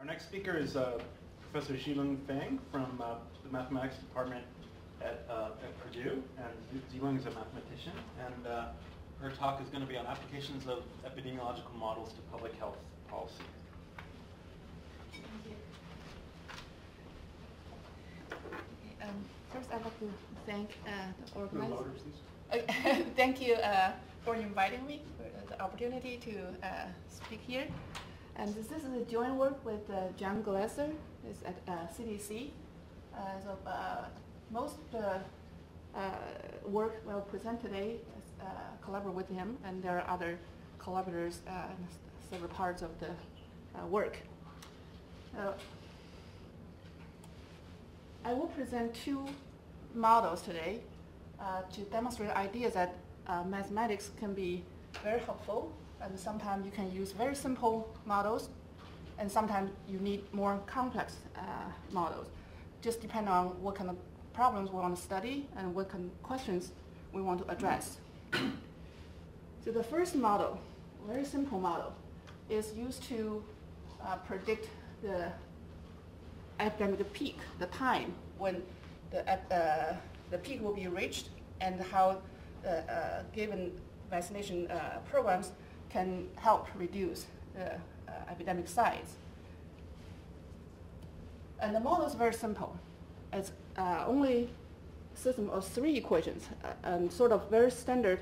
Our next speaker is uh, Professor Zhilan Feng from uh, the mathematics department at, uh, at Purdue. And Zhilan is a mathematician. And uh, her talk is going to be on applications of epidemiological models to public health policy. Um, first, I'd like to thank uh, the organizers. Motors. Thank you uh, for inviting me for the opportunity to uh, speak here. And this is a joint work with uh, John Glasser, is at CDC. Uh, so uh, most uh, uh, work we'll present today is collaborate with him, and there are other collaborators in several parts of the work. I will present two models today uh, to demonstrate ideas that uh, mathematics can be very helpful, and sometimes you can use very simple models, and sometimes you need more complex uh, models. Just depend on what kind of problems we want to study and what kind of questions we want to address. so the first model, very simple model, is used to uh, predict the epidemic peak, the time when the, uh, the peak will be reached, and how uh, given vaccination uh, programs can help reduce the uh, epidemic size. And the model is very simple. It's uh, only system of three equations, uh, and sort of very standard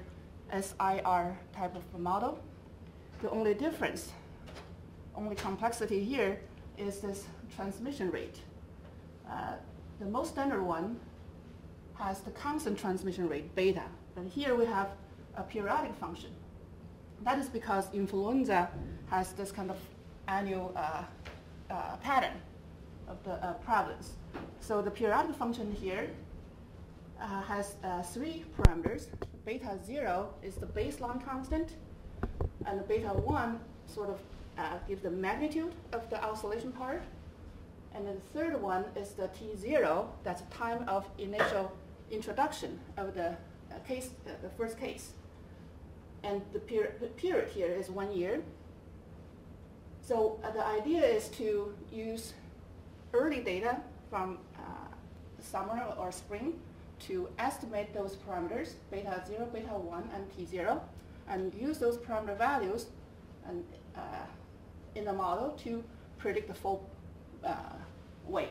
SIR type of model. The only difference only complexity here is this transmission rate. Uh, the most standard one has the constant transmission rate, beta. But here we have a periodic function. That is because influenza has this kind of annual uh, uh, pattern of the uh, prevalence. So the periodic function here uh, has uh, three parameters. Beta 0 is the baseline constant, and beta 1 sort of uh, gives the magnitude of the oscillation part. And the third one is the T0, that's the time of initial introduction of the case, the first case. And the, per- the period here is one year. So uh, the idea is to use early data from uh, summer or spring to estimate those parameters, beta 0, beta 1, and T0, and use those parameter values and, uh, in the model to predict the full uh, wave.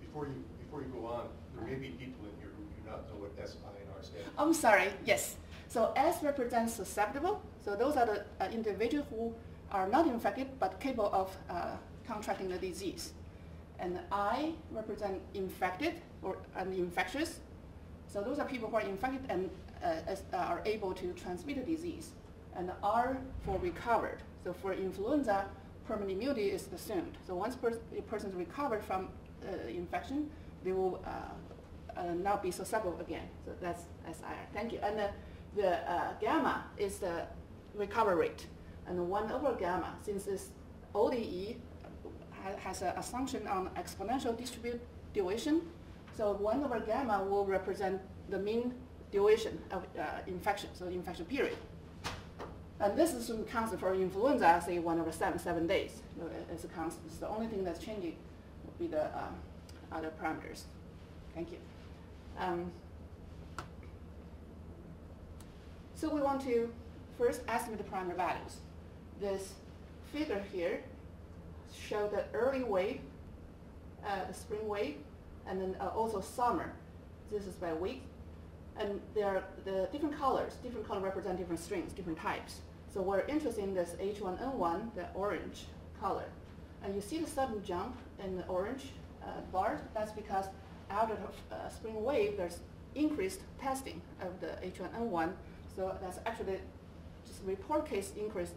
Before you, before you go on, there may be people in here who do not know what SINR stands for. I'm sorry, yes. So S represents susceptible. So those are the uh, individuals who are not infected but capable of uh, contracting the disease. And I represent infected or and infectious. So those are people who are infected and uh, are able to transmit the disease. And R for recovered. So for influenza, permanent immunity is assumed. So once pers- a person is recovered from uh, infection, they will uh, uh, not be susceptible again. So that's SIR. Thank you. And the, the uh, gamma is the recovery rate. And 1 over gamma, since this ODE, has an assumption on exponential distribution. So 1 over gamma will represent the mean duration of uh, infection, so infection period. And this is constant for influenza, I say 1 over 7, 7 days. You It's a constant. It's the only thing that's changing would be the um, other parameters. Thank you. Um, so we want to first estimate the parameter values. This figure here show the early wave, uh, the spring wave, and then uh, also summer. This is by week. And there are the different colors. Different colors represent different strings, different types. So we're interested in this H1N1, the orange color. And you see the sudden jump in the orange uh, bar. That's because after the uh, spring wave, there's increased testing of the H1N1. So that's actually just report case increase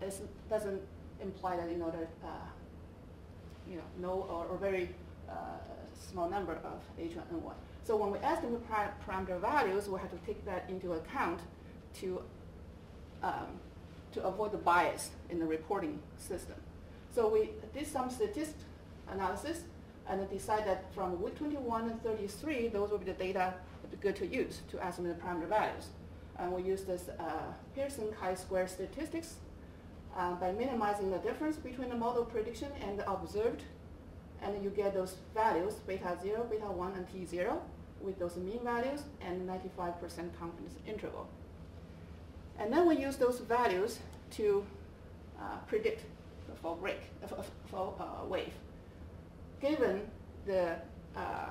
is, doesn't imply that you know that uh, you know no or, or very uh, small number of H1N1. So when we estimate parameter values, we have to take that into account to um, to avoid the bias in the reporting system. So we did some statistic analysis and decide that from week 21 and 33, those will be the data that good to use to estimate the parameter values. And we use this uh, Pearson chi-square statistics uh, by minimizing the difference between the model prediction and the observed. And you get those values, beta 0, beta 1, and T0, with those mean values and 95% confidence interval. And then we use those values to uh, predict the fall break, fall uh, wave. Given the uh,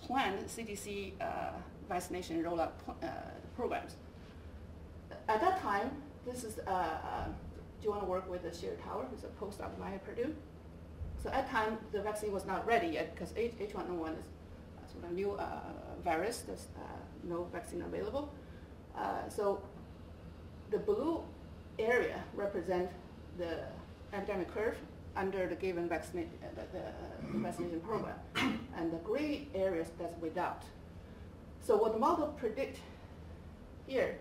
planned CDC uh, vaccination rollout uh, programs. At that time, this is, uh, uh, do you want to work with the Sherry Towers, who's a postdoc at Purdue? So at time, the vaccine was not ready yet because H- H1N1 is sort of a new uh, virus. There's uh, no vaccine available. Uh, so the blue area represent the epidemic curve under the given vaccine, uh, the, the vaccination program, and the gray areas that's without. So what the model predict here,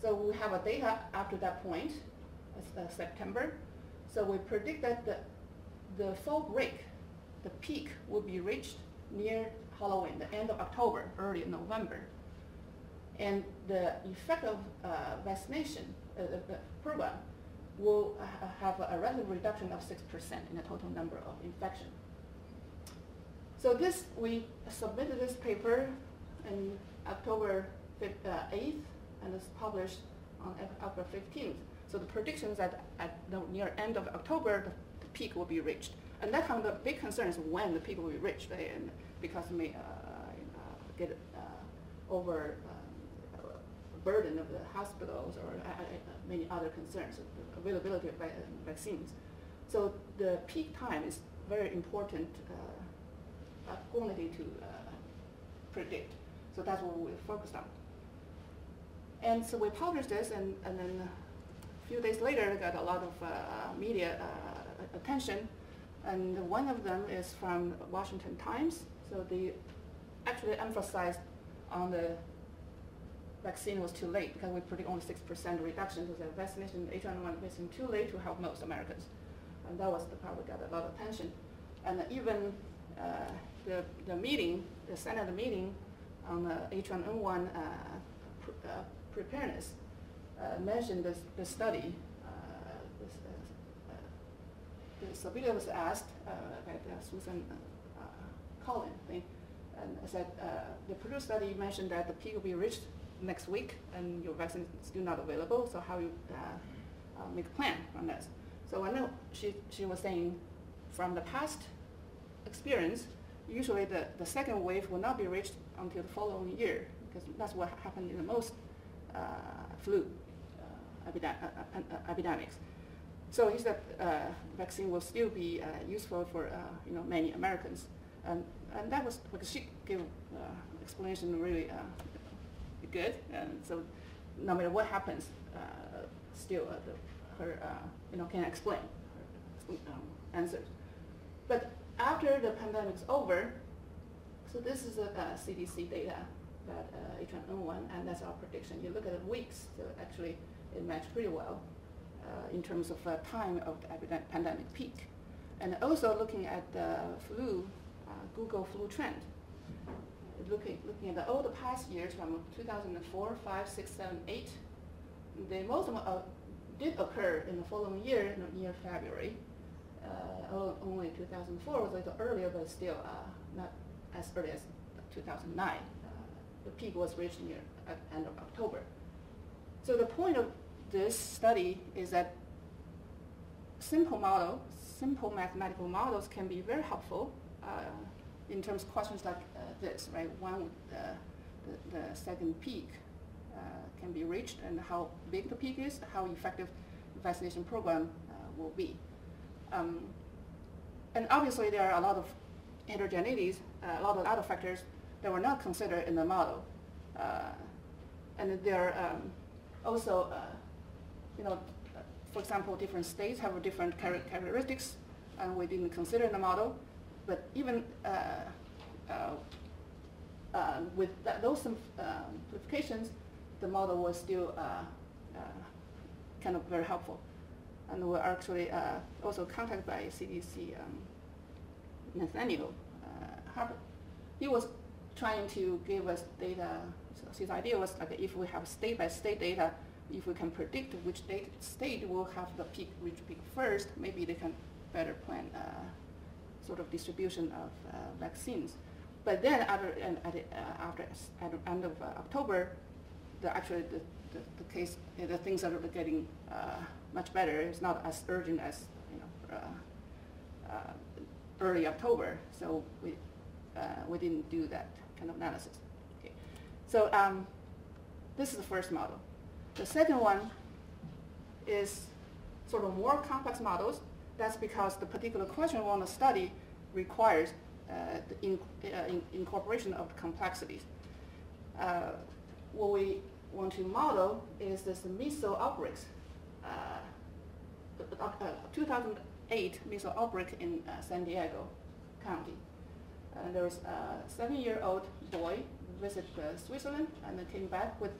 so we have a data after that point, uh, September. So we predict that the, the fall break, the peak will be reached near Halloween, the end of October, early November. And the effect of uh, vaccination, uh, program, will uh, have a relative reduction of 6% in the total number of infection. So this, we submitted this paper in October 5th, uh, 8th, and it's published on October 15th. So the predictions that at the near end of October, the, peak will be reached. And that of the big concern is when the peak will be reached, right? and because it may uh, get uh, over um, burden of the hospitals or uh, uh, many other concerns, availability of vaccines. So the peak time is very important uh, quantity to predict. So that's what we focused on. And so we published this, and, and then a few days later, got a lot of uh, media uh, attention. And one of them is from Washington Times. So they actually emphasized on the vaccine was too late because we predict only 6% reduction to the vaccination, H1N1 vaccine too late to help most Americans. And that was the part we got a lot of attention. And even uh, the, the meeting, the Senate meeting on the H1N1 uh, uh, preparedness uh, mentioned this, the study. Uh, this, uh, the Sebelius was asked uh, by Susan Collins thing, and I said the Purdue study mentioned that the peak will be reached next week, and your vaccine is still not available. So how you make a plan on this? So I know she, she was saying from the past experience, usually the, the second wave will not be reached until the following year, because that's what happened in the most uh, Uh, flu uh uh, uh, uh, epidemics. So he said vaccine will still be useful for you know many Americans, and and that was because she gave explanation really good, and so no matter what happens, still the, her you know can explain her um, answers. But after the pandemic's over, so this is a, a CDC data that uh, H1N1, and that's our prediction. You look at the weeks, so actually it matched pretty well uh, in terms of uh, time of the pandemic peak. And also looking at the flu, uh, Google flu trend. Looking, looking at the, all the past years from 2004, 5, 6, 7, 8, the most of them uh, did occur in the following year, near February. Uh, only 2004 was a little earlier, but still not as early as 2009. The peak was reached near at end of October. So the point of this study is that simple model, simple mathematical models can be very helpful uh, in terms of questions like uh, this, right? Uh, the, the second peak uh, can be reached and how big the peak is, how effective the vaccination program uh, will be. Um, and obviously there are a lot of heterogeneities, uh, a lot of other factors that were not considered in the model. Uh, and there are um, also, uh, you know, for example, different states have different char characteristics, and we didn't consider in the model. But even with that, those simplifications, the model was still kind of very helpful. And we're actually uh, also contacted by CDC um, Nathaniel uh, Hupert. He was trying to give us data. So his idea was like if we have state by state data, if we can predict which state will have the peak, which peak first, maybe they can better plan uh, sort of distribution of uh, vaccines. But then after, and at uh, after at the end of uh, October, the actually the, the, the case, uh, the things are getting uh, much better. It's not as urgent as you know early October. So we we didn't do that kind of analysis. Okay. So um, this is the first model. The second one is sort of more complex models. That's because the particular question we want to study requires uh, the in, uh, in- incorporation of complexities. Uh, what we want to model is this measles outbreaks. Uh, uh, uh, 2008 measles outbreak in uh, San Diego County. And there was a seven-year-old boy visit uh, Switzerland and came back with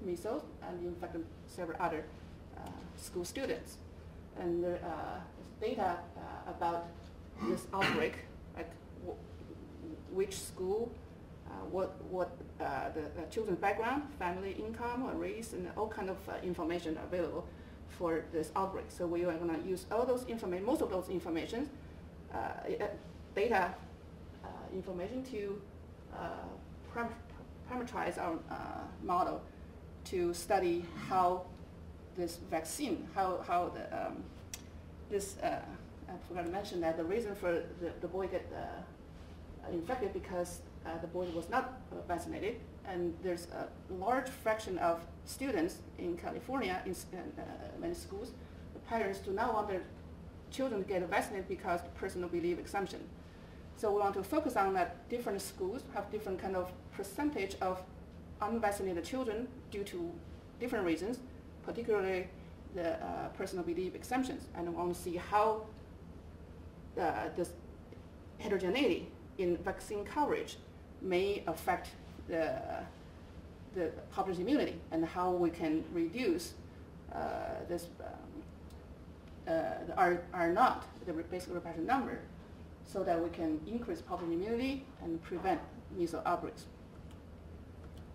measles and infected several other uh, school students. And there uh, data uh, about this outbreak, like which school, uh, what what uh, the, the children's background, family income, or race, and all kind of uh, information available for this outbreak. So we are going to use all those information, most of those information, uh, uh, data uh, information to uh, param- parameterize our uh, model to study how this vaccine, how, how the, um, this, uh, I forgot to mention that the reason for the, the boy get uh, infected because uh, the boy was not uh, vaccinated, and there's a large fraction of students in California in uh, many schools, the parents do not want their children to get vaccinated because of personal belief exemption. So we want to focus on that different schools have different kind of percentage of unvaccinated children due to different reasons, particularly the uh, personal belief exemptions, and we want to see how uh, this heterogeneity in vaccine coverage may affect the, the population immunity and how we can reduce uh, this um, uh, the R, R naught, the basic reproduction number, so that we can increase population immunity and prevent measles outbreaks.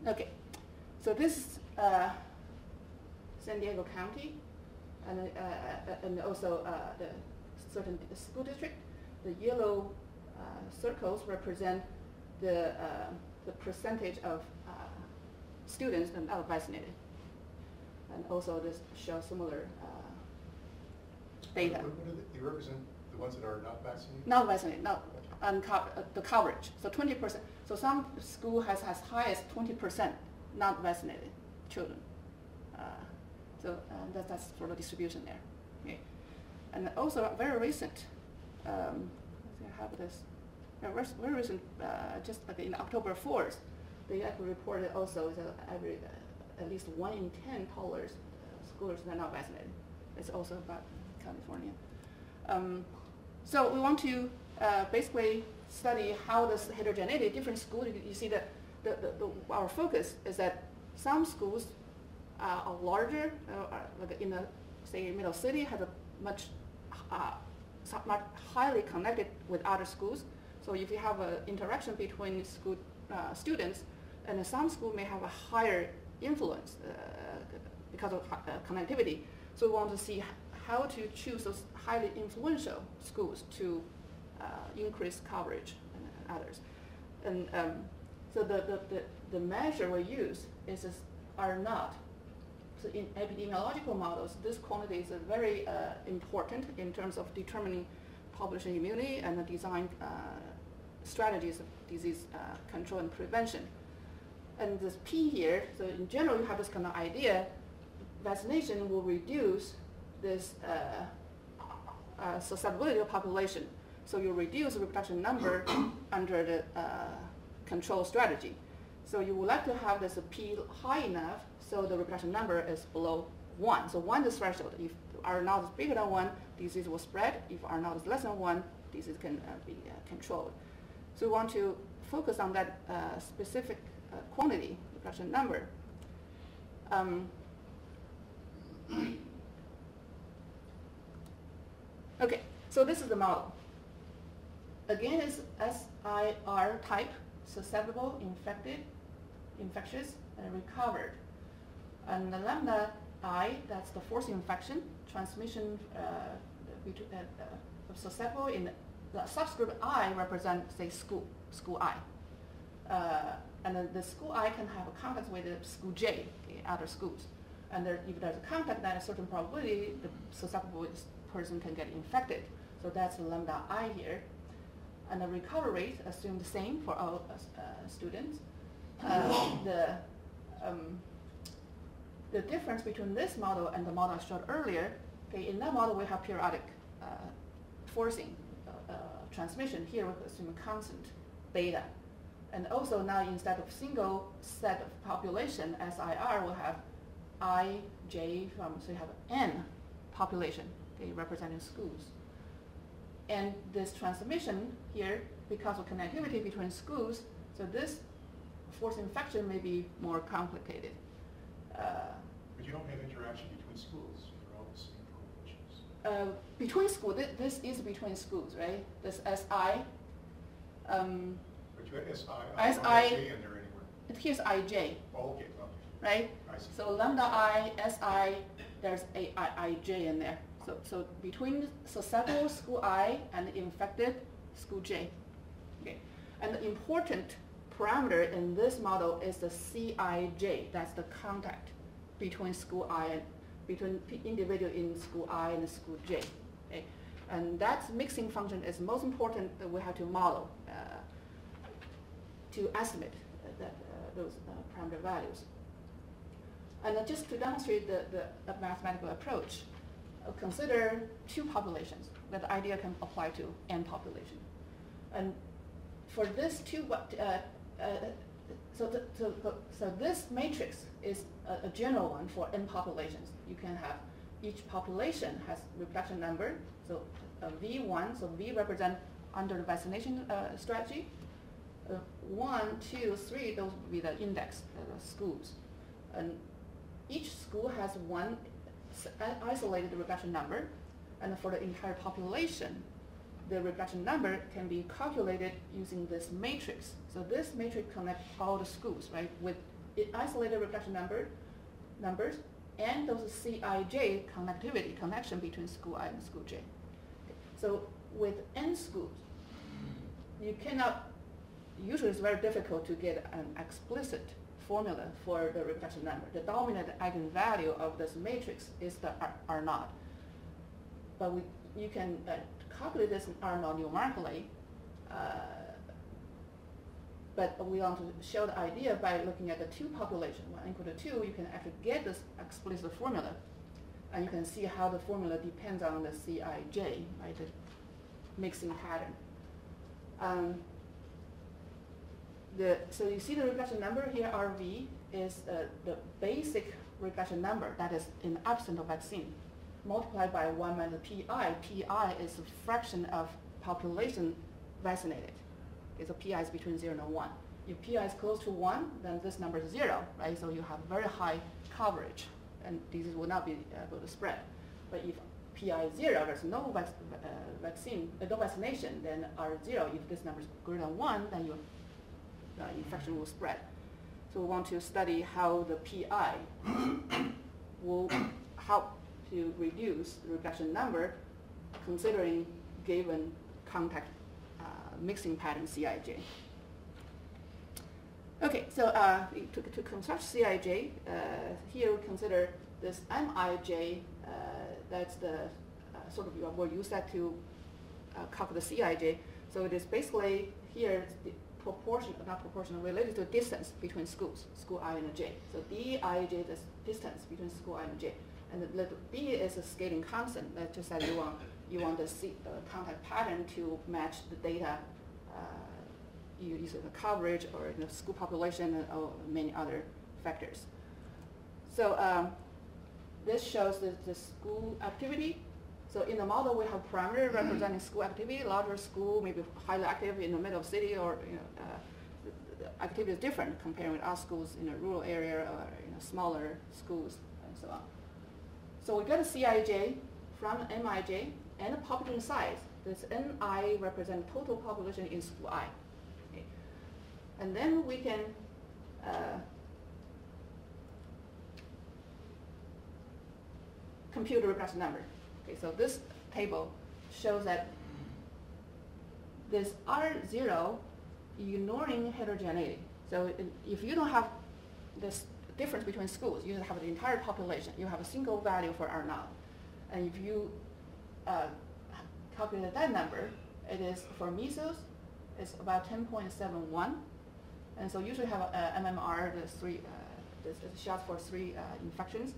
Okay, so this is uh, San Diego County, and, uh, uh, and also uh, the certain school district. The yellow uh, circles represent the, uh, the percentage of students that are vaccinated. And also this shows similar data. What, they represent ones that are not vaccinated? Not vaccinated, no, unco- uh, the coverage, so twenty percent. So some school has as high as twenty percent not vaccinated children. Uh, So um, that, that's for the distribution there. Okay. And also very recent, um, I have this, very, recent, uh, just like in October fourth, they actually reported also that every, uh, at least one in ten toddlers, uh, schools are not vaccinated. It's also about California. Um, so we want to uh, basically study how this heterogeneity, different schools, you, see that the, the, the, our focus is that some schools uh, are larger, uh, like in the, say, middle city, has a much, uh, much highly connected with other schools. So if you have an interaction between school uh, students, and some school may have a higher influence because of connectivity. So we want to see how to choose those highly influential schools to uh, increase coverage and, others. And um, so the, the, the, the measure we use is this R naught. So in epidemiological models, this quantity is very uh, important in terms of determining population immunity and the design uh, strategies of disease uh, control and prevention. And this P here, so in general, you have this kind of idea, vaccination will reduce this uh, uh, susceptibility of population. So you reduce the reproduction number under the uh, control strategy. So you would like to have this P high enough so the reproduction number is below one. So one is threshold. If R naught is bigger than one, disease will spread. If R naught is less than one, disease can uh, be uh, controlled. So we want to focus on that uh, specific uh, quantity, reproduction number. Um, okay, so this is the model. Again, it's SIR type, susceptible, infected, infectious, and recovered. And the lambda I, that's the forcing infection, transmission uh, between, uh, uh, susceptible in the subscript I represent, say, school, school I. Uh, and then the school I can have a contact with the school J, okay, other schools. And there, if there's a contact, then a certain probability the susceptible person can get infected. So that's lambda I here. And the recovery rate assume the same for all uh, students. Uh, the um, the difference between this model and the model I showed earlier, okay, in that model we have periodic uh, forcing uh, uh, transmission. Here we assume constant beta. And also now instead of single set of population, SIR will have I, J from, so you have N population, representing schools. And this transmission here, because of connectivity between schools, so this force infection may be more complicated. Uh, But you don't have interaction between schools, they're all the same uh, between school, this, this is between schools, right? This SI, um, But you had SI, SI IJ in there anywhere. It here's IJ, Oh, okay, okay. right? I see. So lambda I, SI, there's a I, IJ in there. So, so between susceptible school I and infected school J. Okay. And the important parameter in this model is the CIJ, that's the contact between school I and between individual in school I and school J. Okay. And that mixing function is most important that we have to model uh, to estimate that, uh, those uh, parameter values. And uh, just to demonstrate the, the mathematical approach, uh, consider two populations that the idea can apply to n population. And for this two, uh, uh, so, the, so, so this matrix is a, a general one for n populations. You can have each population has reproduction number, so uh, V1, so V represent under the vaccination uh, strategy. Uh, one, two, three, those would be the index, uh, schools. And each school has one isolated reproduction number, and for the entire population, the reproduction number can be calculated using this matrix. So this matrix connects all the schools, right, with isolated reproduction number, numbers, and those CIJ connectivity, connection between school I and school J. So with n schools, you cannot, usually it's very difficult to get an explicit formula for the reproduction number. The dominant eigenvalue of this matrix is the R, R naught. But we, you can uh, calculate this R naught numerically, uh, but we want to show the idea by looking at the two population, one equal to two, you can actually get this explicit formula. And you can see how the formula depends on the Cij, right, the mixing pattern. Um, the, so you see the reproduction number here, RV, is uh, the basic reproduction number that is in absence of vaccine, multiplied by 1 minus pi. pi is a fraction of population vaccinated. Okay, so pi is between 0 and 1. If pi is close to 1, then this number is 0, right? So you have very high coverage, and disease will not be able to spread. But if pi is 0, there's no vac- uh, vaccine, uh, no vaccination, then R 0. If this number is greater than 1, then your uh, infection will spread. So we want to study how the PI will help to reduce the reduction number considering given contact uh, mixing pattern CIJ. Okay, so uh, to, to construct CIJ, uh, here we consider this MIJ, uh, that's the uh, sort of, we'll use that to uh, calculate the CIJ. So it is basically here proportion, not proportional, related to distance between schools, school I and J. So Dij is distance between school I and J. And the little d is a scaling constant. That's just that you want, you want the C, uh, contact pattern to match the data, uh, you use the coverage or the school population or many other factors. So um, this shows the, the school activity. So in the model, we have parameter representing school activity. Larger school, maybe highly active in the middle of city, or you know, uh, the, the activity is different compared with our schools in a rural area or you know, smaller schools and so on. So we get a CIJ from MIJ and a population size. This NI represent total population in school I. Okay. And then we can uh, compute the reproduction number. Okay, so this table shows that this R zero ignoring heterogeneity. So if you don't have this difference between schools, you have the entire population, you have a single value for R naught. And if you uh, calculate that number, it is for measles, it's about ten point seven one. And so usually have a, a MMR, the three, uh, this is shots for three uh, infections.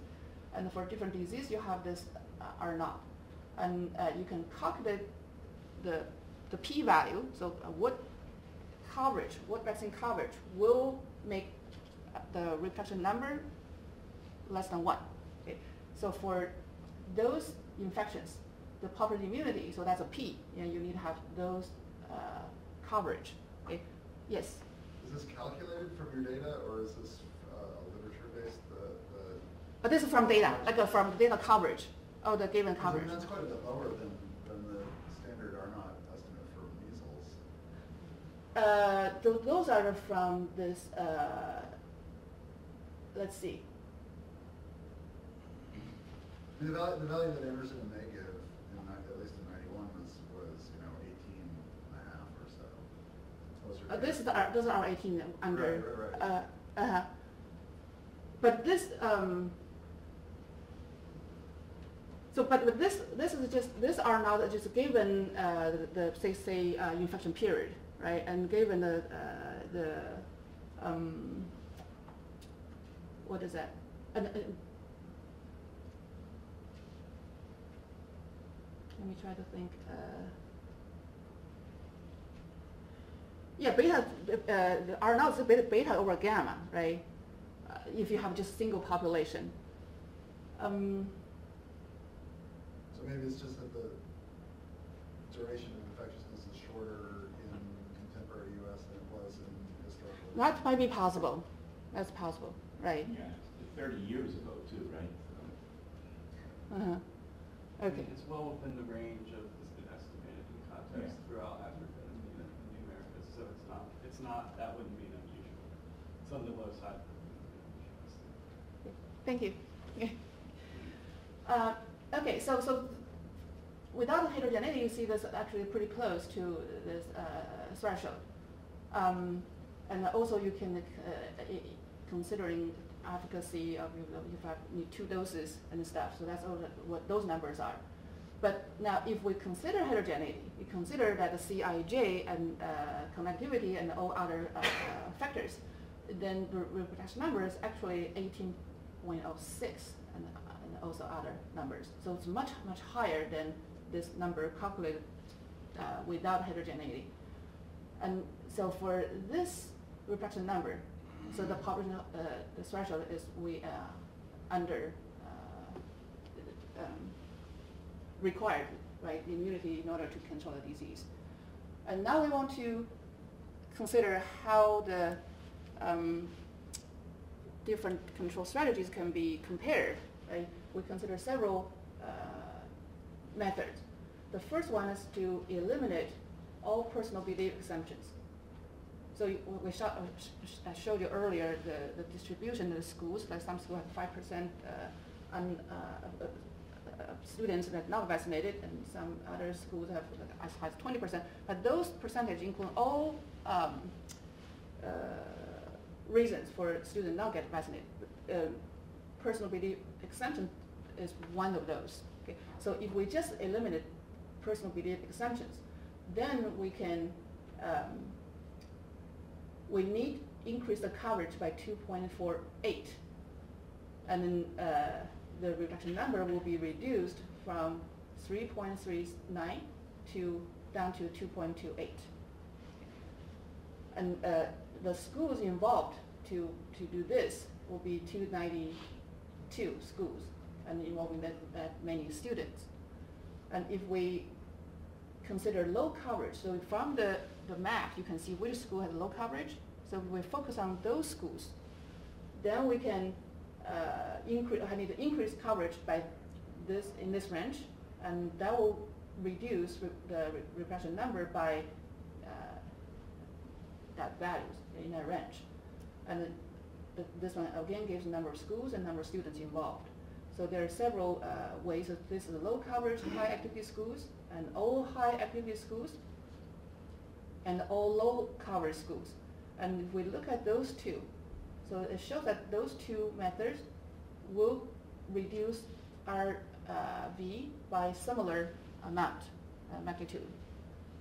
And for different disease, you have this uh, R naught. And uh, you can calculate the, the p-value, so uh, what coverage, what vaccine coverage will make uh, the reproduction number less than one. Okay? So for those infections, the popular immunity, so that's a P, you know, you need to have those uh, coverage. Okay? Yes? Is this calculated from your data, or is this uh, literature-based, the, the? But this is from data, like uh, from data coverage of the given Because I mean, coverage. That's quite a bit lower than, than the standard R naught estimate for measles. Uh, tho- those are from this, uh, let's see, I mean, the value, the value that Anderson and May give, in, at least in ninety-one, was, was, you know, eighteen and a half or so. Uh, this is the, R- those are eighteen under. Right, right, right. Uh, uh-huh. But this, um, so, but this, this is just, this are now just given, uh, the, the, say, say, uh, infection period, right? And given the, uh, the, um, what is that? Let me try to think, uh, Yeah, beta, uh, the R naught is beta, beta over gamma, right? Uh, if you have just single population. Um, So maybe it's just that the duration of infectiousness is shorter in contemporary US than it was in historical. that might be possible. That's possible, right? Yeah, it's thirty years ago too, right? So- Uh-huh. Okay. It's well within the range of has been estimated in context Yeah. throughout Africa and the, and the Americas, so it's not, it's not, that wouldn't be unusual. It's on the low side. Thank you. Uh, okay, so, so without heterogeneity, you see this actually pretty close to this uh, threshold. Um, and also you can, uh, considering efficacy of, if I need two doses and stuff, so that's what those numbers are. But now, if we consider heterogeneity, we consider that the CIJ and uh, connectivity and all other uh, factors, then the reproduction number is actually 18.06 and, and also other numbers. So it's much, much higher than this number calculated uh, without heterogeneity. And so for this reproduction number, so the population, uh, the threshold is we uh, under uh, um, required, right, immunity in order to control the disease. And now we want to consider how the um, different control strategies can be compared, We consider several uh, methods. The first one is to eliminate all personal belief exemptions. So we uh, I showed you earlier the, the distribution of the schools, like some schools have five percent uh, un, uh, uh, uh, students that are not vaccinated, and some other schools have uh, as high as twenty percent. But those percentage include all um, uh, reasons for students not get vaccinated. Personal belief exemption is one of those. Okay, so if we just eliminate personal belief exemptions, then we can um, we need increase the coverage by 2.48. And then uh, the reduction number will be reduced from 3.39 to down to 2.28. And uh, the schools involved to, to do this will be 292 schools and involving that, that many students. And if we consider low coverage. So from the, the map, you can see which school has low coverage. So if we focus on those schools, then we can uh, increase, I need to increase coverage by this, in this range, and that will reduce re- the re- reproduction number by uh, that values in that range. And this one again gives the number of schools and number of students involved. So there are several uh, ways. This is low coverage, high activity schools, and all high activity schools, and all low coverage schools. And if we look at those two, so it shows that those two methods will reduce our uh, V by similar amount, uh, magnitude.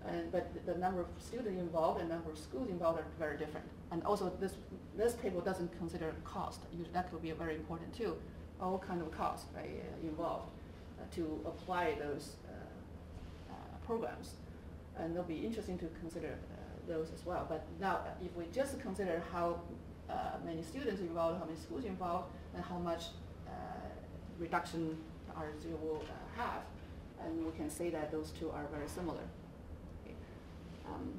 And, but the- number of students involved and number of schools involved are very different. And also this, this table doesn't consider cost. That could be very important too. All kind of costs right, uh, involved uh, to apply those uh, uh, programs. And it'll be interesting to consider uh, those as well. But now, uh, if we just consider how many students involved, how many schools involved, and how much reduction R zero will have, and we can say that those two are very similar. Um,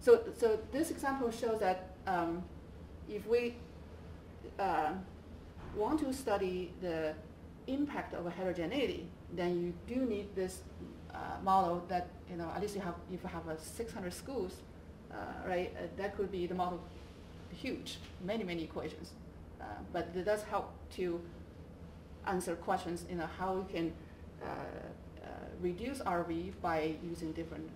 so, so this example shows that um, if we uh, want to study the impact of heterogeneity, then you do need this uh, model that, you know, at least you have, if you have a 600 schools, uh, right, uh, that could be the model huge, many, many equations. Uh, but it does help to answer questions, you know, how we can uh, uh, reduce RV by using different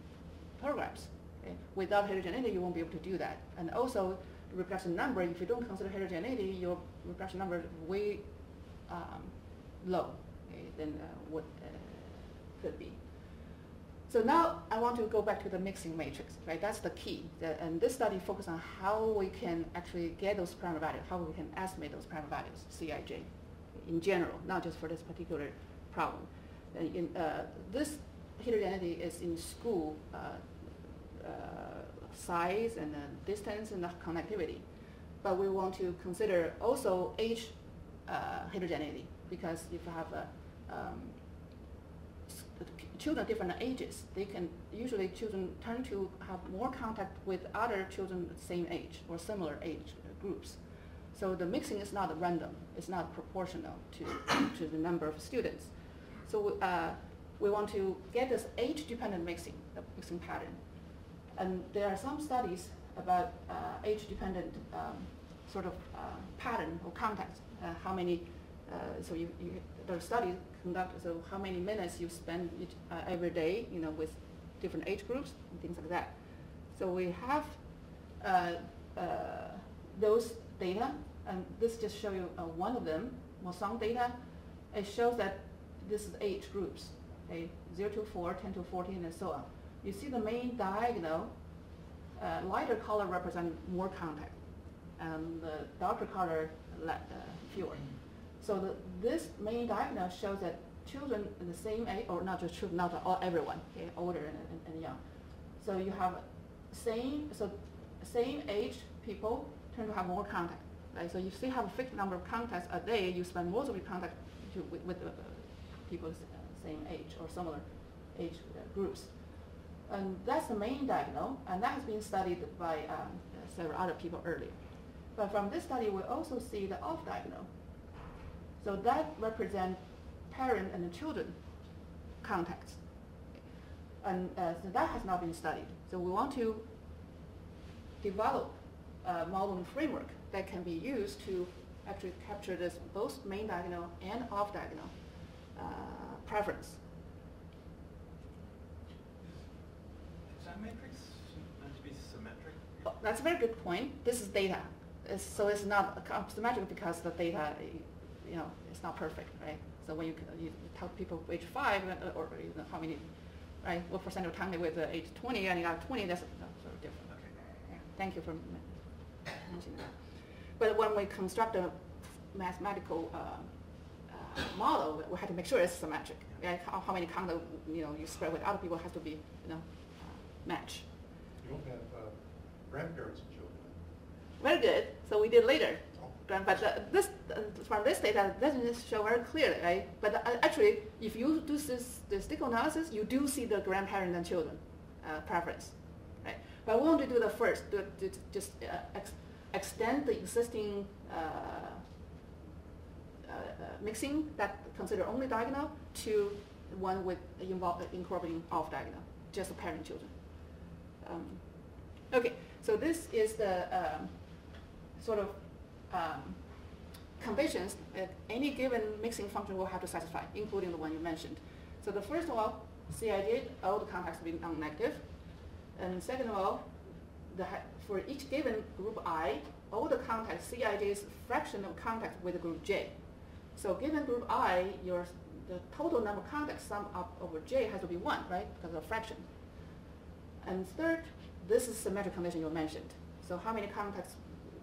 programs. Okay? Without heterogeneity, you won't be able to do that. And also, reproduction number, if you don't consider heterogeneity, your reproduction number is way um, low okay, than uh, what uh, could be. So now I want to go back to the mixing matrix, right? That's the key. The- and this study focuses on how we can actually get those parameter values, how we can estimate those parameter values, CIJ, in general, not just for this particular problem. And in, uh, this heterogeneity is in school uh, uh, size and uh, distance and connectivity. But we want to consider also age uh, heterogeneity because if you have a, um, children different ages, they can, usually children tend to have more contact with other children the same age or similar age groups. So the mixing is not random, it's not proportional to, to the number of students. So uh, we want to get this age-dependent mixing, the mixing pattern. And there are some studies about uh, age-dependent um, sort of uh, pattern or context, uh, how many, uh, so you, you, there are studies conducted, so how many minutes you spend each, uh, every day, you know, with different age groups and things like that. So we have those data, and this just show you one of them, Mossong data. It shows that this is age groups, okay, 0 to 4, 10 to 14, and so on. You see the main diagonal, uh, lighter color represent more contact, and the darker color le- uh, fewer. So the, this main diagonal shows that children in the same age, or not just children, not all, everyone, okay, older and, and, and young. So you have same, so same age people tend to have more contact, right? So you still have a fixed number of contacts a day, you spend most of your contact to, with, with uh, people uh, same age or similar age uh, groups. And that's the main diagonal, and that has been studied by um, several other people earlier. But from this study, we also see the off diagonal. So that represents parent and children contacts. And uh, so that has not been studied. So we want to develop a modeling framework that can be used to actually capture this both main diagonal and off diagonal preference. Is that matrix meant to be symmetric? Oh, That's a very good point. This is data. It's, so it's not symmetric because the data, you know, it's not perfect, right? So when you, you tell people age five uh, or you know, how many, right, what percent of time they were uh, age 20 and you got 20, that's that's sort of different. Okay. Yeah, Thank you for mentioning that. But when we construct a mathematical uh, uh, model, we have to make sure it's symmetric. Right? How, how many content you know you spread with other people has to be you know uh, match. You don't have uh, grandparents and children. Very good. So we did later. Oh. But uh, this uh, from this data doesn't show very clearly, right? But uh, actually, if you do this statistical analysis, you do see the grandparents and children uh, preference, right? But we want to do the first, to, to just uh, ex- extend the existing mixing that consider only diagonal to one with involve, incorporating off diagonal, just parent children. Um, okay, so this is the um, sort of um, conditions that any given mixing function will have to satisfy, including the one you mentioned. So the first of all, CID, all the contacts being non-negative. And second of all, the, for each given group I, all the contacts, CID is fraction of contacts with the group J. So given group I, your, the total number of contacts sum up over J has to be one, right, because of fraction. And third, this is the symmetric condition you mentioned. So how many contacts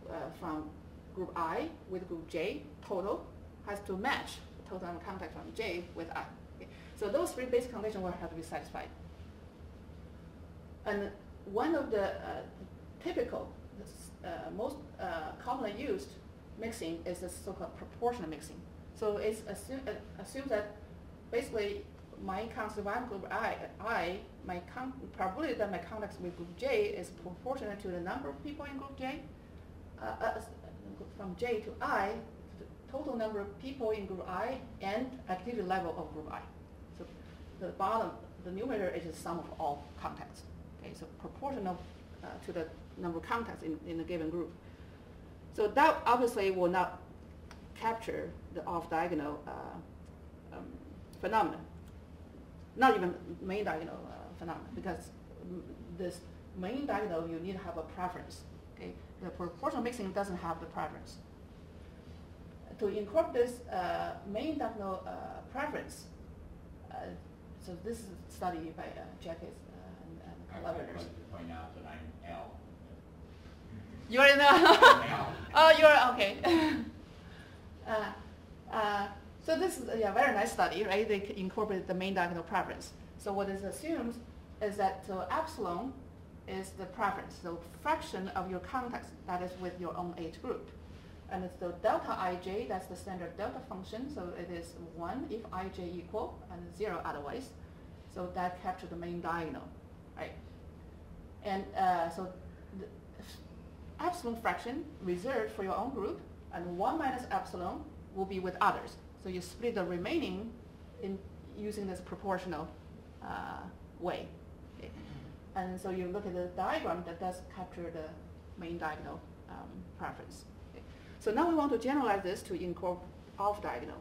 uh, from group I with group J total has to match the total number of contacts from J with I. Okay. So those three basic conditions will have to be satisfied. And one of the uh, typical, uh, most uh, commonly used mixing is the so-called proportional mixing. So it's assume, uh, assumes that basically my conservation group I, I my probability that my contacts with group J is proportional to the number of people in group J, uh, uh, from J to I, the total number of people in group I and activity level of group I. So the bottom, the numerator is the sum of all contacts. Okay, so proportional uh, to the number of contacts in, in a given group. So that obviously will not capture the off-diagonal uh, um, phenomenon, not even main diagonal uh, phenomenon, because this main diagonal you need to have a preference. Okay, the proportional mixing doesn't have the preference. To incorporate this uh, main diagonal uh, preference, uh, so this is a study by uh, uh, and, and collaborators. like to point out that I'm L. You're in the. Oh, you're okay. uh, uh, so this is a yeah, very nice study, right? They incorporate the main diagonal preference. So what is assumed is that so epsilon is the preference, so fraction of your contacts that is with your own age group. And so delta ij, that's the standard delta function, so it is 1 if ij equal and 0 otherwise. So that captures the main diagonal, right? And uh, so the epsilon fraction reserved for your own group, and 1 minus epsilon will be with others. So you split the remaining in using this proportional uh, way. Okay. And so you look at the diagram that does capture the main diagonal um, preference. Okay. So now we want to generalize this to incorporate off diagonal.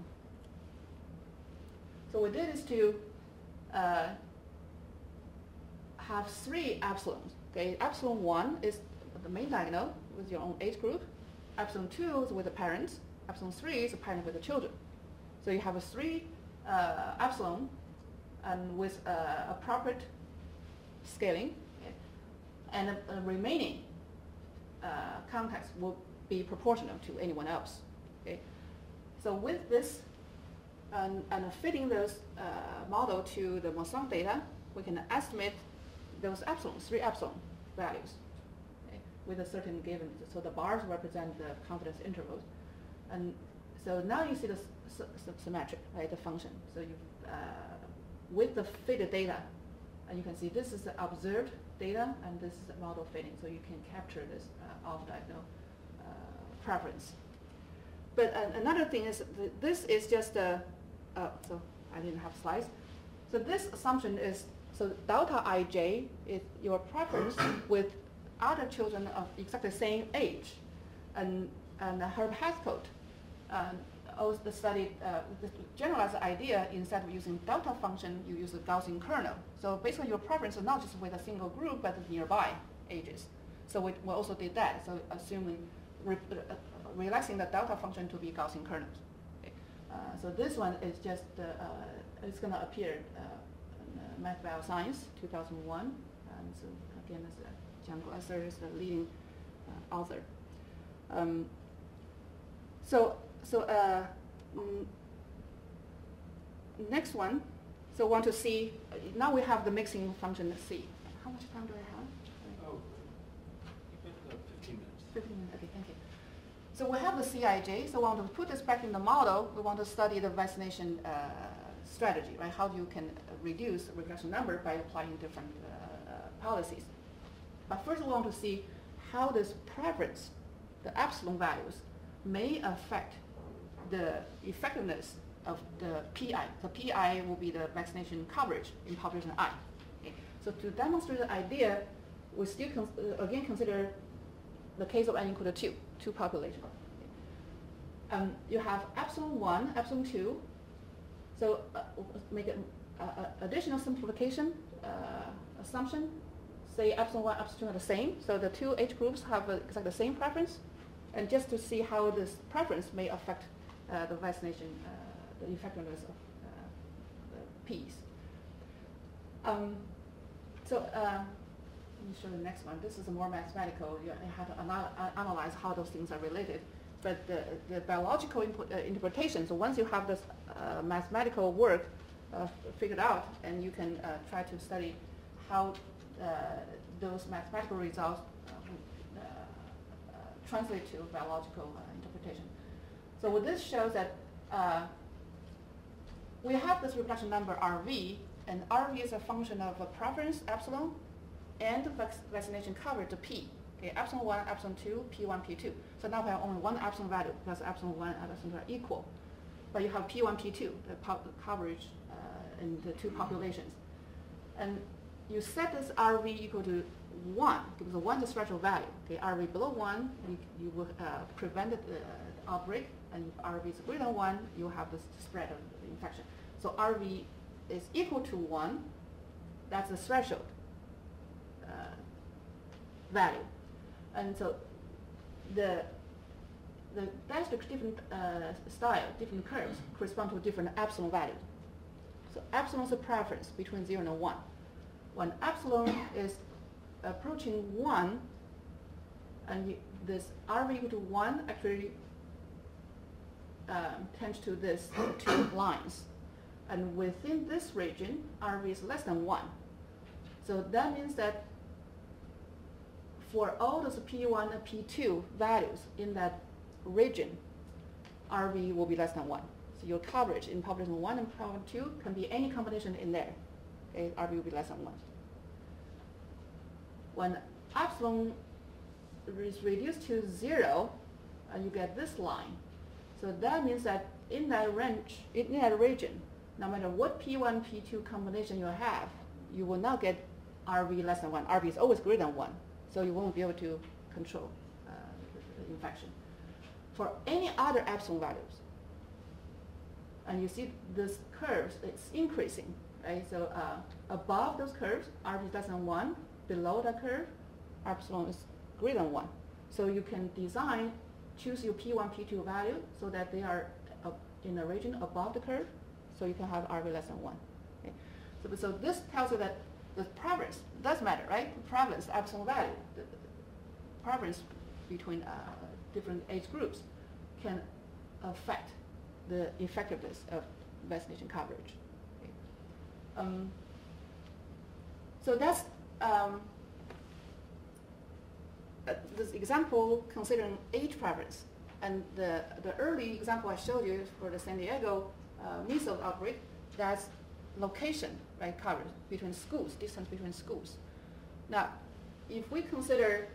So what we did is to uh, have three epsilons. Okay, epsilon one is the main diagonal with your own age group. Epsilon two is with the parents. Epsilon three is a parent with the children. So you have a three uh, epsilon and with uh, appropriate scaling, okay, and the remaining uh, contacts will be proportional to anyone else. Okay, so with this and, and fitting this uh, model to the Mossong data, we can estimate those epsilon, three epsilon values with a certain given. So the bars represent the confidence intervals. And so now you see the symmetric, right, the function. So you, uh, with the fitted data, and you can see this is the observed data and this is the model fitting. So you can capture this uh, off-diagonal uh, preference. But another thing is th- this is just a, uh, so I didn't have slides. So this assumption is, so delta ij is your preference with other children of exactly the same age. And, and Herb Hethcote um, also studied uh, the generalized idea instead of using delta function, you use a Gaussian kernel. So basically your preference is not just with a single group, but nearby ages. So we, we also did that, so assuming, re, uh, relaxing the delta function to be Gaussian kernels. Okay. Uh, so this one is just, uh, uh, it's gonna appear uh, in uh, Math Bioscience 2001. And so again, it's, John Glasser is the leading uh, author. Um, so, so uh, mm, next one, so want to see, uh, now we have the mixing function C. How much time do I have? Oh, uh, fifteen minutes. 15 minutes, okay, thank you. So we have the CIJ, so we want to put this back in the model, we want to study the vaccination uh, strategy, right? How you can reduce reproduction number by applying different uh, policies. But first we want to see how this preference, the epsilon values, may affect the effectiveness of the PI. The PI will be the vaccination coverage in population I. Okay. So to demonstrate the idea, we still uh, again consider the case of n equal to 2, two population. Okay. um, you have epsilon 1, epsilon 2. So uh, make an uh, uh, additional simplification uh, assumption. Say epsilon 1, epsilon 2 are the same. So the two age groups have uh, exactly the same preference. And just to see how this preference may affect uh, the vaccination, uh, the effectiveness of uh, the P's. Um, so uh, let me show the next one. This is more mathematical. You have to ana- uh, analyze how those things are related. But the, the biological uh, interpretation, so once you have this mathematical work figured out, and you can try to study how those mathematical results uh, uh, uh, translate to biological uh, interpretation. So what this shows that uh, we have this reproduction number RV, and RV is a function of a preference epsilon and vac- vaccination coverage P. Okay, epsilon 1, epsilon 2, P1, P2. So now we have only one epsilon value because epsilon 1 and epsilon 2 are equal. But you have P1, P2, the coverage uh, in the two populations. And you set this RV equal to 1, because 1 is the threshold value. Okay, RV below 1, you, you will uh, prevent the uh, outbreak, and if RV is greater than 1, you have the spread of the infection. So RV is equal to 1, that's the threshold uh, value. And so the the district different uh, style, different curves correspond to different epsilon value. So epsilon is a preference between 0 and 1. When epsilon is approaching 1, and this RV equal to 1 actually um, tends to this two lines. And within this region, RV is less than 1. So that means that for all those P1 and P2 values in that region, RV will be less than 1. So your coverage in population 1 and population 2 can be any combination in there. RV will be less than 1. When epsilon is reduced to 0, and you get this line. So that means that in that range, in that region, no matter what P1, P2 combination you have, you will not get RV less than 1. RV is always greater than 1. So you won't be able to control uh, infection. For any other epsilon values, and you see this curve it's increasing, right? So uh, above those curves, r is less than 1. Below that curve, epsilon is greater than 1. So you can design, choose your P1, P2 value so that they are uh, in a region above the curve, so you can have RV less than 1. Okay? So, so this tells you that the prevalence does matter, right? The prevalence, epsilon value, the the prevalence between uh, different age groups can affect the effectiveness of vaccination coverage. Um, so that's um, uh, this example considering age prevalence. And the, the early example I showed you for the San Diego uh, measles outbreak, that's location, right, coverage between schools, distance between schools. Now, if we consider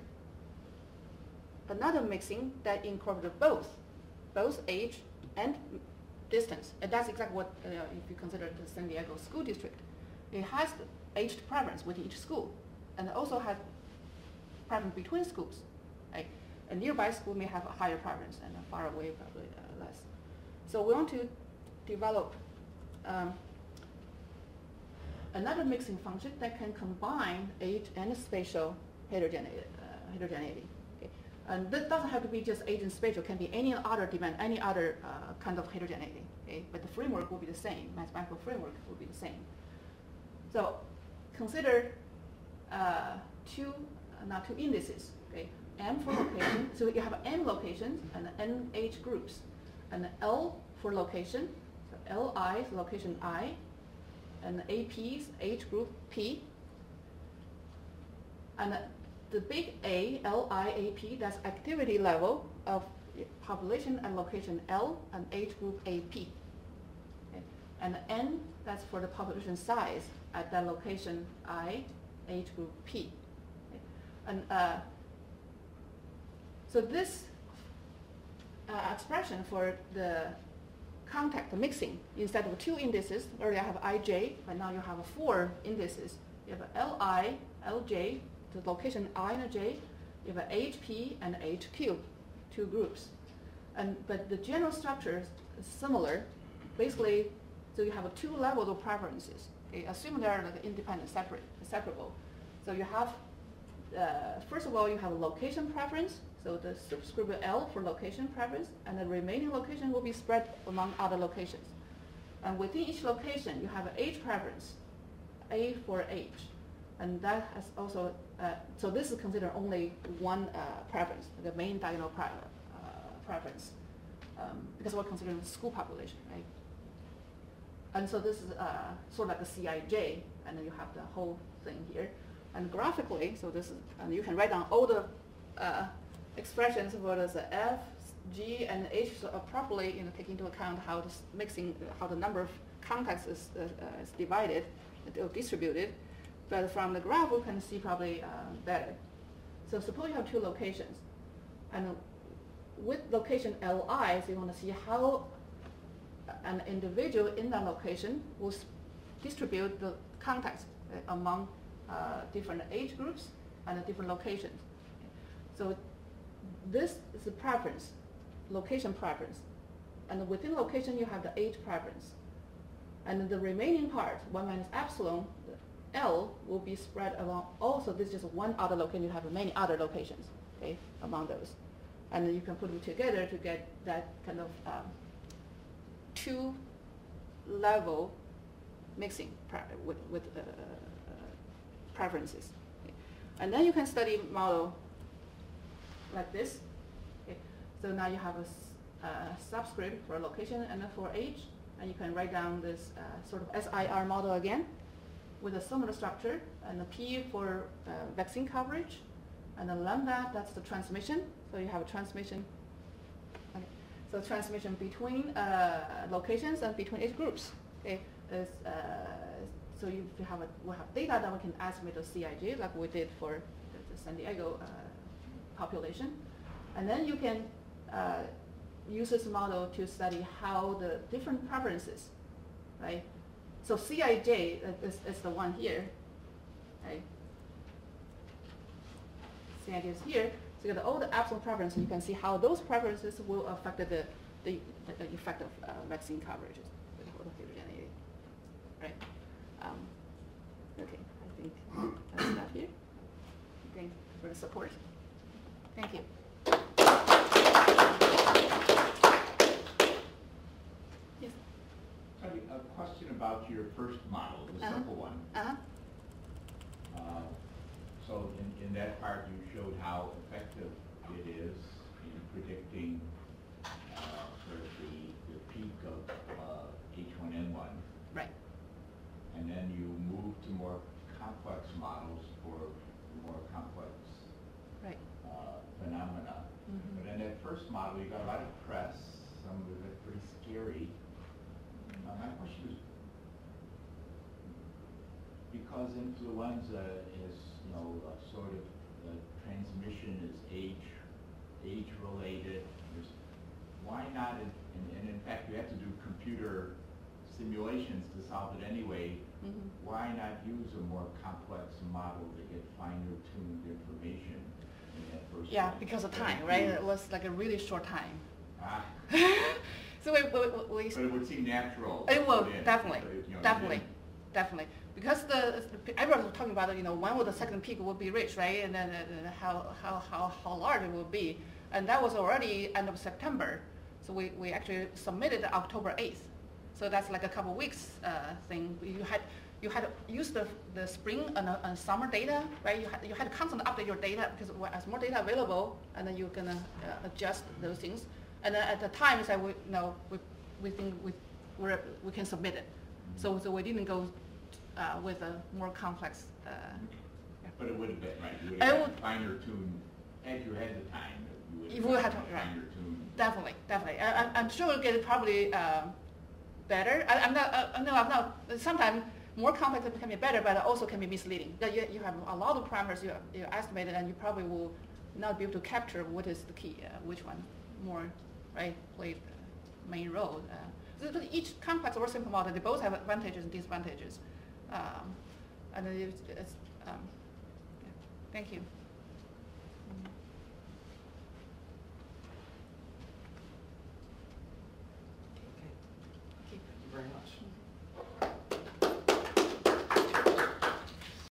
another mixing that incorporates both, both age and distance, and that's exactly what, uh, if you consider the San Diego school district, it has age preference within each school, and also has preference between schools. Right? A nearby school may have a higher preference, and a far away probably uh, less. So we want to develop um, another mixing function that can combine age and spatial heterogeneity. Uh, heterogeneity. And that doesn't have to be just age and spatial, it can be any other demand, any other uh, kind of heterogeneity. Okay? But the framework will be the same, mathematical framework will be the same. So consider uh, two, uh, not two indices, okay? M for location, so you have M locations and N age groups, and L for location, so Li is location I, and AP is age group P, and the big A, L-I-A-P, that's activity level of population and location L and age group AP. Okay? And N, that's for the population size at that location I, age group P. Okay? And uh, so this uh, expression for the contact mixing, instead of two indices, earlier I have ij, but now you have four indices. You have li, lj, the location i and j, you have hp and hq, two groups. And, but the general structure is similar. Basically, so you have two levels of preferences. Okay, assume they are like independent, separate, separable. So you have, uh, first of all, you have a location preference. So the subscript L for location preference, and the remaining location will be spread among other locations. And within each location, you have an age preference, A for age. And that has also, uh, so this is considered only one uh, preference, the main diagonal pre- uh, preference, um, because we're considering the school population, right? And so this is uh, sort of like a CIJ, and then you have the whole thing here. And graphically, so this is, and you can write down all the uh, expressions for the F, G, and H so properly, you know, take into account how this mixing, how the number of contacts is, uh, uh, is divided, distributed. But from the graph, we can see probably uh, better. So suppose you have two locations, and with location Li, so you want to see how an individual in that location will distribute the contacts uh, among uh, different age groups and different locations. So this is the preference, location preference. And within location, you have the age preference. And the remaining part, 1 minus epsilon, L will be spread along also, this is just one other location, you have many other locations, okay, among those. And then you can put them together to get that kind of um, two level mixing with, with uh, preferences. Okay. And then you can study model like this. Okay. So now you have a subscript for location and for age, and you can write down this uh, sort of SIR model again with a similar structure, and the P for uh, vaccine coverage, and the lambda, that's the transmission. So you have a transmission. Okay. So transmission between uh, locations and between age groups. Okay. Is, uh, so you, you have a, we have data that we can estimate the CIJ like we did for the, the San Diego uh, population. And then you can uh, use this model to study how the different preferences, right? So CIJ is, is the one here, right? CIJ is here. So you got all the absolute preferences. You can see how those preferences will affect the, the, the effect of uh, vaccine coverages with heterogeneity, right? Um, okay, I think that's enough here. Thank you for the support. Thank you. Yes. Tony, a question about your first model, the Uh-huh. simple one. Uh-huh. Uh, So in, in that part, you showed how effective it is in predicting uh, sort of the, the peak of uh, H1N1. Right. And then you move to more complex models for more complex Right. uh, phenomena. Mhm. But in that first model, you got a lot of press, some of it pretty scary. Uh, my question is, because influenza is, you know, uh, sort of, the transmission is age, age-related, there's, why not, in- and, and in fact, we have to do computer simulations to solve it anyway, Mhm. why not use a more complex model to get finer tuned information in that first Yeah, one? because of time, right? It was like a really short time. Ah, so we, we, we, But it would seem natural. It will, definitely, you know, definitely, definitely. Because the, everyone was talking about, you know, when will the second peak will be reached, right? And then uh, how, how, how, how large it will be. And that was already end of September. So we, we actually submitted October 8th. So that's like a couple weeks uh, thing. You had, you had used the, the spring and, uh, and summer data, right? You had, you had to constantly update your data because as more data available, and then you're gonna uh, adjust those things. And then at the time, it's we, you know, we, we think we, we're, we can submit it. So, so we didn't go uh, with a more complex. Uh, But it would have been, right, you would have finer tuned, had you had the time, you would have would have to- right. finer tuned. definitely, definitely. I, I'm, sure it'll get probably um, better. I, I'm not. Uh, no, I'm not. Sometimes more complex can be better, but also can be misleading. That you, you have a lot of parameters you, you estimated, and you probably will not be able to capture what is the key, uh, which one more, right, played the main role each complex or simple model, they both have advantages and disadvantages. Um, and it's, um, yeah. thank you. Okay. Thank you very much.